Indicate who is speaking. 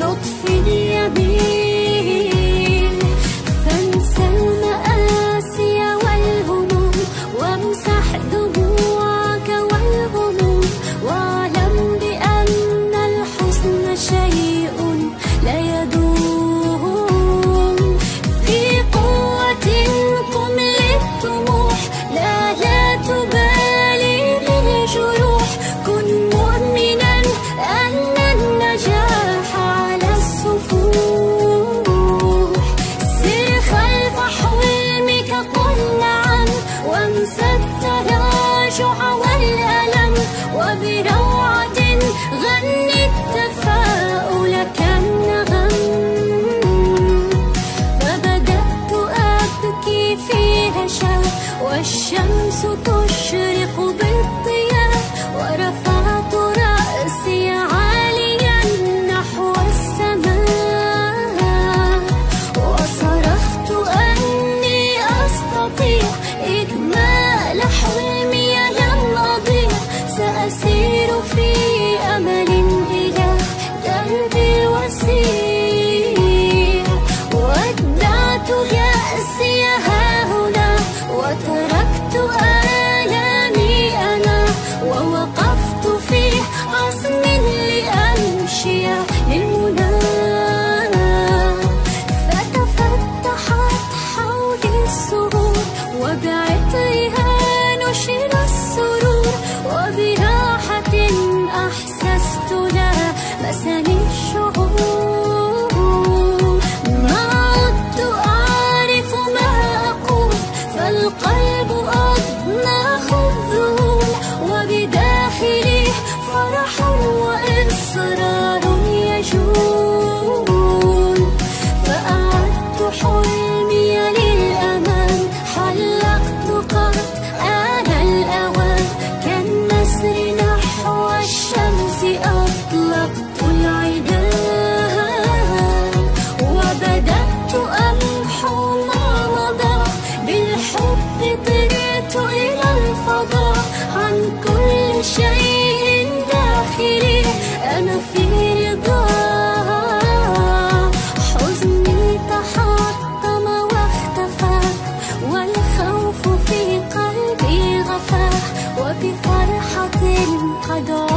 Speaker 1: لطف في أمل إلى دربي الوسيع القدر